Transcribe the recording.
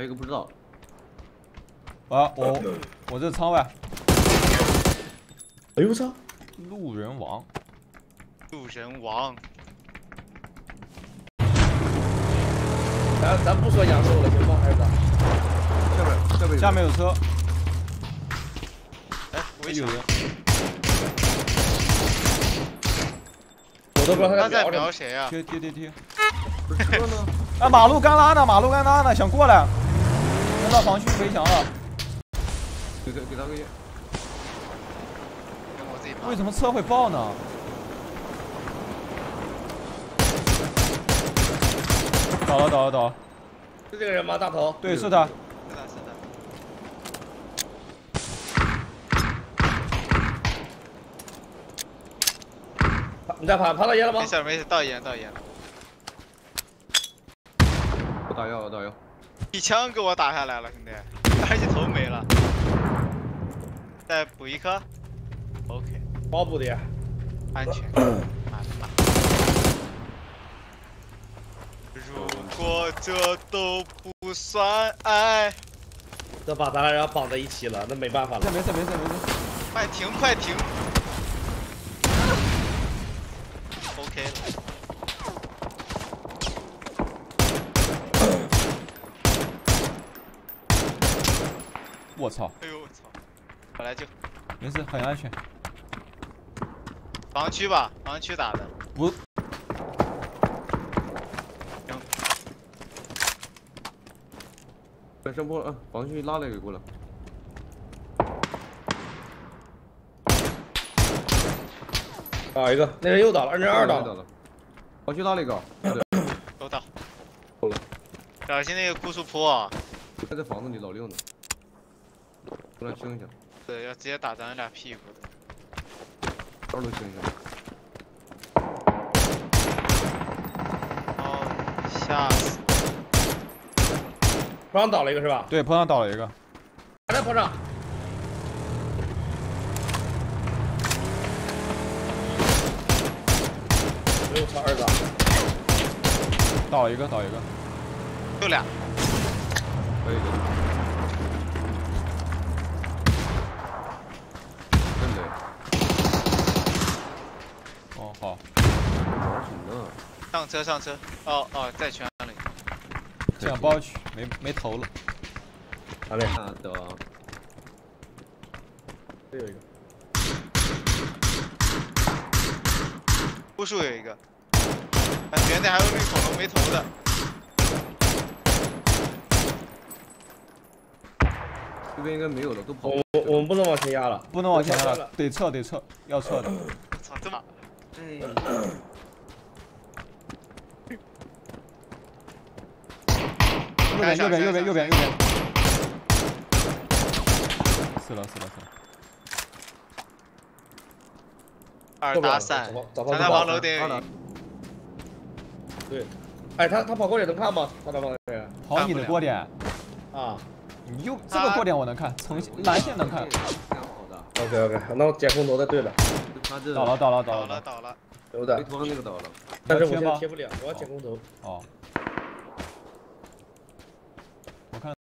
还有一个不知道。啊，我我这仓外。哎呦我操！路人王。路人王。咱咱不说阳寿了，行吗，孩子？下面下面下面有车。哎，我有人。我都不知道他在瞄谁啊？贴贴贴贴。不是车呢？啊，马路干拉呢，马路干拉呢，想过来，扔到防区围墙了。给他给他个烟。为什么车会爆呢？倒了倒了倒了。是这个人吗？大头？对，是他。是的，是的。你在爬爬到烟了吗？没事没事，到烟到烟了。我打药，我打药。一枪给我打下来了，兄弟，而且头没了。再补一颗。OK。包补的。安全。如果这都不算爱，这把咱俩要绑在一起了，那没办法了。没事没事没事。快停快停。OK 了。我操！哎呦我操！本来就。没事，很安全。防区吧，防区打的。不。行。在上坡，嗯，防区拉了一个过来。打一个，那人又倒了，二人二倒了。防区拉了一个。都倒。够了。小心那个枯树坡。还在房子里老六呢。过来清一下。对，要直接打咱俩屁股的。二楼清一下。哦，吓死！坡上倒了一个是吧？对，坡上倒了一个。还在坡上。哎呦我操，二哥！倒一个，倒一个。就俩。可以的。真的。哦，好。上车，上车。哦哦，在圈里。这样包去，没没头了。好嘞。好的。这有一个。步数有一个。啊，原来还有绿恐龙没头的。这边应该没有了，都跑。我我我们不能往前压了，不能往前压了，得撤得撤，要撤的。我操。哎。右边右边右边右边右边。死了死了死了。二打三，咱在往楼顶。对，哎，他他跑过点能看吗？他在往那边。跑你的过点。啊。你右这个过点我能看，橙线蓝线能看。OK OK，那我监控头在对了。倒了倒了倒了倒了。对不对。那个倒了。但是我现在贴不了，我要监控头。哦。